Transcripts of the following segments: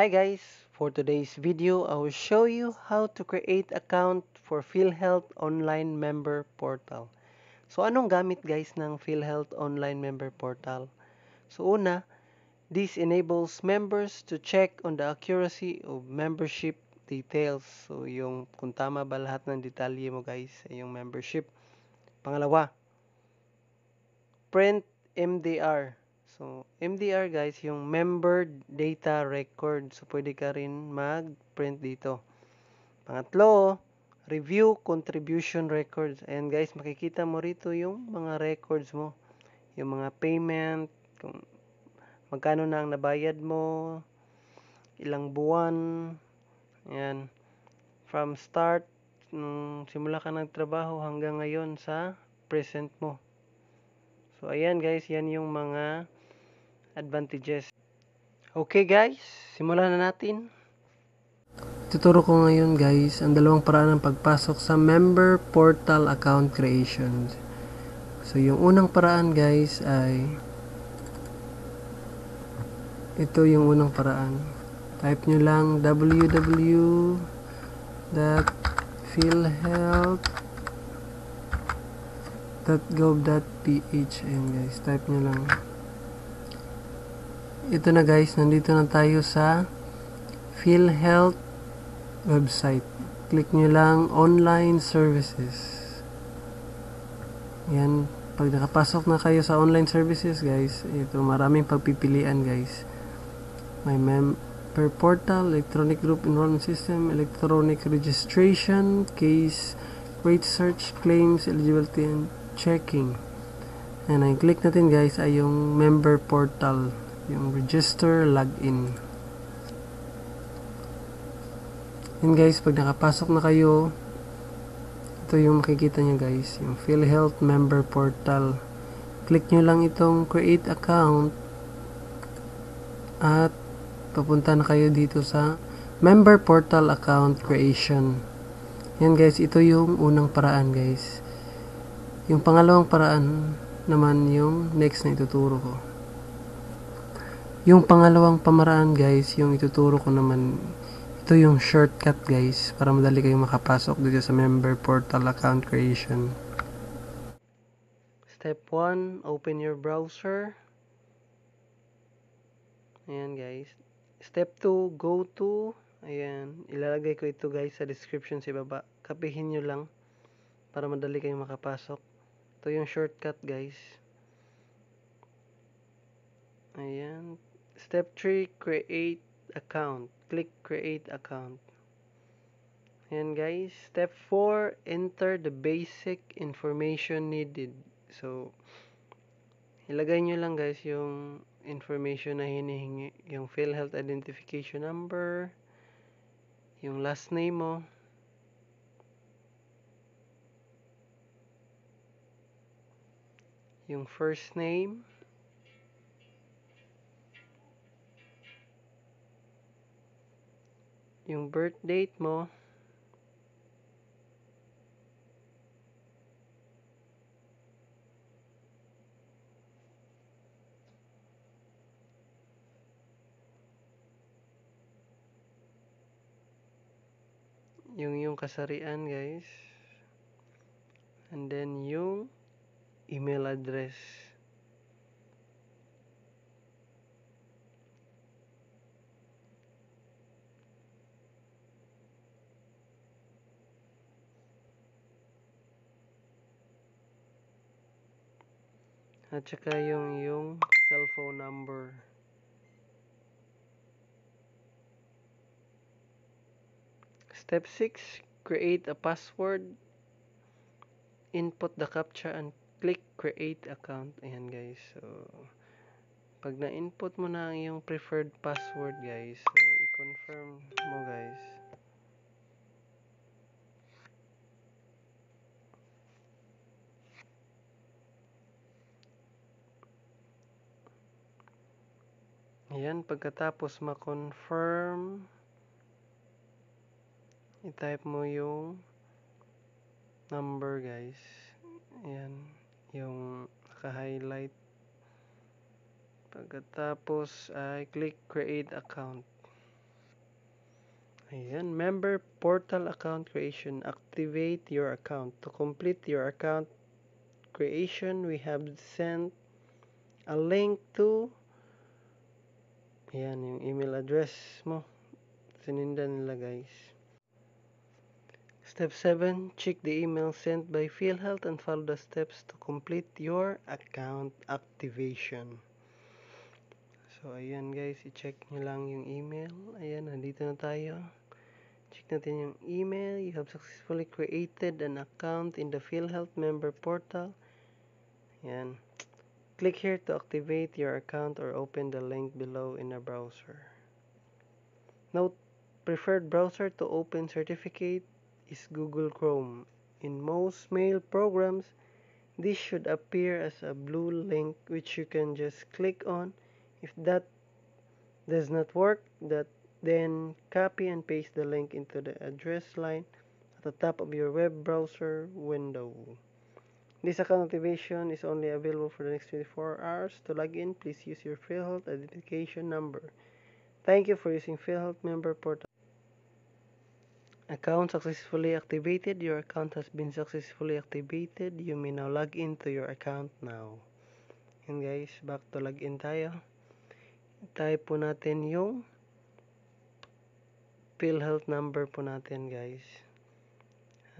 Hi guys! For today's video, I will show you how to create account for PhilHealth Online Member Portal. So anong gamit guys ng PhilHealth Online Member Portal? So una, this enables members to check on the accuracy of membership details. So yung kung tama ba lahat ng detalye mo guys sa yung membership. Pangalawa, print MDR. So, MDR guys, yung member data record. So, pwede ka rin mag-print dito. Pangatlo, review contribution records. Ayan guys, makikita mo rito yung mga records mo. Yung mga payment, kung magkano na ang nabayad mo, ilang buwan, ayan. From start, nung simula ka nagtrabaho hanggang ngayon sa present mo. So, ayan guys, yan yung mga advantages. Okay guys, simulan na natin. Tuturo ko ngayon guys ang dalawang paraan ng pagpasok sa member portal account creation. So yung unang paraan guys ay ito yung unang paraan. Type nyo lang www.philhealth.gov.ph Ayan guys, type nyo lang ito na guys, nandito na tayo sa PhilHealth website. Click nyo lang online services. Yan, pag nakapasok na kayo sa online services guys, ito maraming pagpipilian guys. May member portal, electronic group enrollment system, electronic registration, case, rate search, claims, eligibility, and checking. And ang click natin guys ay yung member portal yung register login. Yun guys pag nakapasok na kayo ito yung makikita nyo guys. Yung PhilHealth member portal. Click nyo lang itong create account at papunta na kayo dito sa member portal account creation. Yan guys ito yung unang paraan guys. Yung pangalawang paraan naman yung next na ituturo ko yung pangalawang pamaraan guys, yung ituturo ko naman, ito yung shortcut guys, para madali kayong makapasok dito sa member portal account creation. Step 1, open your browser. Ayan guys. Step 2, go to, ayan, ilalagay ko ito guys sa description sa baba. Kapihin nyo lang para madali kayong makapasok. Ito yung shortcut guys. Ayan. Step 3, create account. Click create account. Ayan guys. Step 4, enter the basic information needed. So, ilagay nyo lang guys yung information na hinihingi. Yung PhilHealth identification number, yung last name mo, yung first name, yung birth date mo, yung yung kasarian guys. And then yung email address At saka yung yung cellphone number. Step 6, create a password. Input the captcha and click create account. Ayan guys. So, pag na-input mo na yung preferred password guys, so i-confirm mo guys. Ayan, pagkatapos ma-confirm, i-type mo yung number guys. Ayan, yung naka-highlight. Pagkatapos ay click create account. Ayan, member portal account creation. Activate your account. To complete your account creation, we have sent a link to Ayan, yung email address mo. Sininda nila guys. Step 7, check the email sent by PhilHealth and follow the steps to complete your account activation. So, ayan guys, i-check nyo lang yung email. Ayan, nandito na tayo. Check natin yung email. You have successfully created an account in the PhilHealth member portal. Ayan. Click here to activate your account or open the link below in a browser. Note, preferred browser to open certificate is Google Chrome. In most mail programs, this should appear as a blue link which you can just click on. If that does not work, that then copy and paste the link into the address line at the top of your web browser window. This account activation is only available for the next 24 hours. To log in, please use your PhilHealth identification number. Thank you for using PhilHealth member portal. Account successfully activated. Your account has been successfully activated. You may now log into your account now. And guys, back to login tayo. Type po natin yung PhilHealth number po natin guys.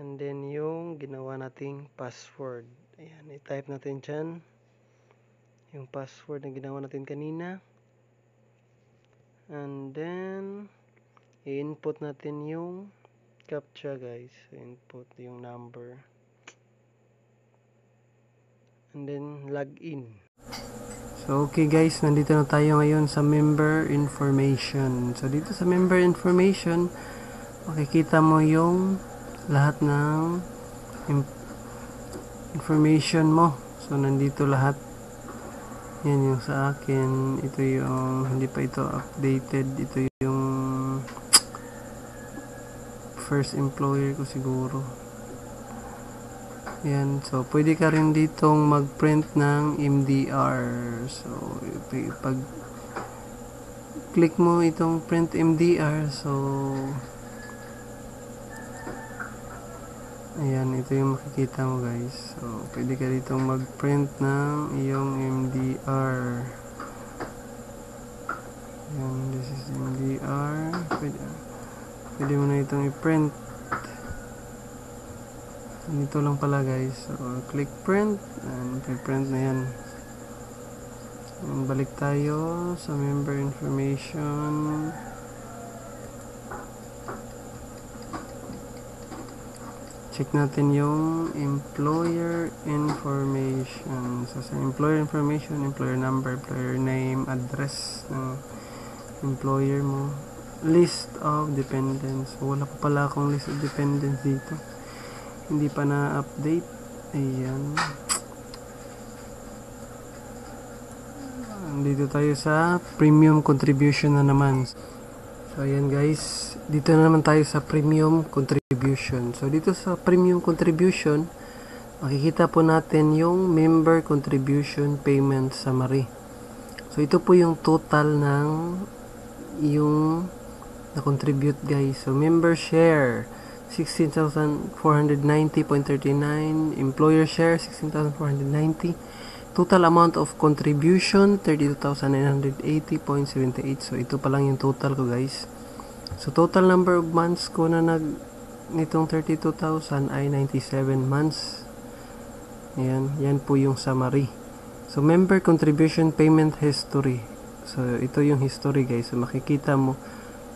And then yung ginawa nating password. Ayan, i-type natin dyan. Yung password na ginawa natin kanina. And then, i-input natin yung captcha guys. Input yung number. And then, log in. So, okay guys, nandito na tayo ngayon sa member information. So, dito sa member information, makikita mo yung lahat ng information mo. So, nandito lahat. Yan yung sa akin. Ito yung, hindi pa ito updated. Ito yung first employer ko siguro. Yan. So, pwede ka rin ditong mag-print ng MDR. So, pag click mo itong print MDR, so, ayan, ito yung makikita mo guys. So, pwede ka ditong mag-print ng iyong MDR. Ayan, this is MDR. Pwede, pwede mo na itong i-print. Dito lang pala guys. So, click print. And print na yan. And balik tayo sa member information. Check natin yung employer information. So, sa employer information, employer number, employer name, address ng employer mo. List of dependents. Wala pa pala akong list of dependents dito hindi pa na-update ayan dito tayo sa premium contribution na naman so ayan guys. Dito na naman tayo sa premium contribution. So dito sa premium contribution makikita po natin yung member contribution payment summary. So ito po yung total ng yung na-contribute guys. So member share 16,490.39 employer share 16,490 total amount of contribution 32,980.78 so ito pa lang yung total ko guys. So total number of months ko na nag nitong 32,000 ay 97 months. Yan, yan po yung summary. So member contribution payment history. So ito yung history guys. So makikita mo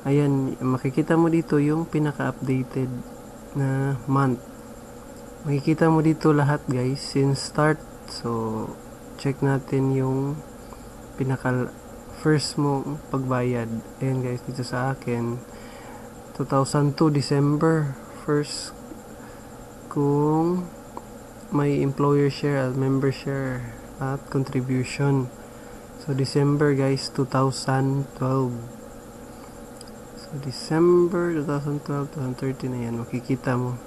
ayan makikita mo dito yung pinaka-updated na month. Makikita mo dito lahat guys since start. So check natin yung pinaka first mo pagbayad ayan guys dito sa akin 2002 December first kung may employer share at member share at contribution so December guys 2012 December 2012, 2013 na yan. Makikita mo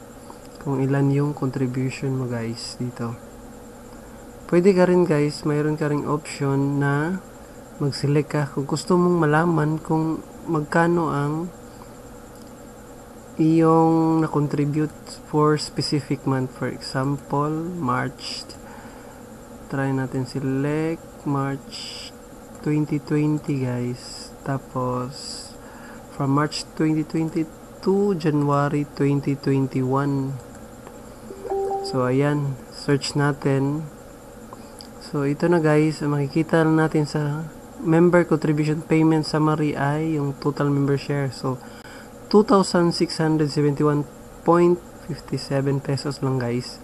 kung ilan yung contribution mo guys dito. Pwede ka rin guys, mayroon ka rin option na mag-select ka kung gusto mong malaman kung magkano ang yung na-contribute for specific month. For example, March. Try natin select March 2020 guys. Tapos, from March 2020 to January 2021. So, ayan. Search natin. So, ito na guys. Makikita natin sa member contribution payment summary ay yung total member share. So, 2,671.57 pesos lang guys.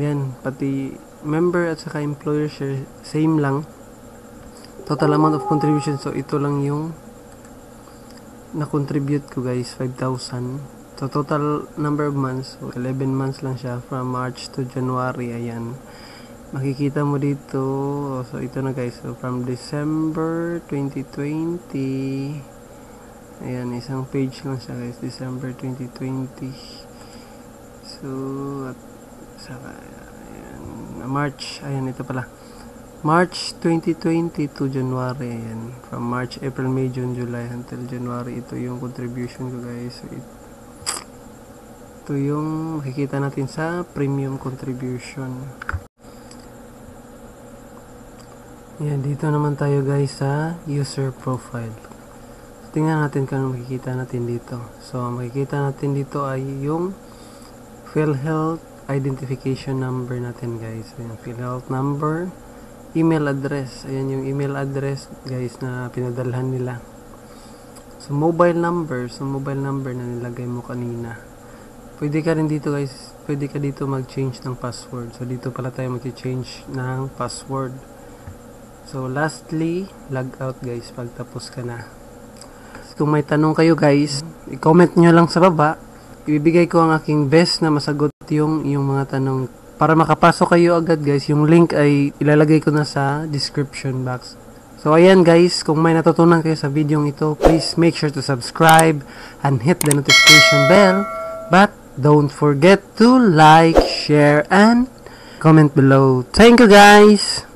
Ayan, pati member at saka employer share, same lang. Total amount of contribution, so ito lang yung na-contribute ko guys, 5,000. So total number of months, so 11 months lang siya from March to January, ayan. Makikita mo dito, so ito na guys, so from December 2020 Ayan, isang page lang siya guys, December 2020. So, at saka, ayan, March, ayan, ito pala. March 2020 to January, ayan. From March, April, May, June, July, until January, ito yung contribution ko guys. So, it, ito yung makikita natin sa premium contribution. Yan, dito naman tayo guys sa user profile tingnan natin kung makikita natin dito. So, makikita natin dito ay yung PhilHealth identification number natin guys. Ayan, PhilHealth number, email address. Ayan yung email address guys na pinadalhan nila. So, mobile number. So, mobile number na nilagay mo kanina. Pwede ka rin dito guys, pwede ka dito mag-change ng password. So, dito pala tayo mag-change ng password. So, lastly, log out guys pag tapos ka na. Kung may tanong kayo guys, i-comment nyo lang sa baba. Ibibigay ko ang aking best na masagot yung, yung mga tanong. Para makapasok kayo agad guys, yung link ay ilalagay ko na sa description box. So ayan guys, kung may natutunan kayo sa video ito, please make sure to subscribe and hit the notification bell. But don't forget to like, share, and comment below. Thank you guys!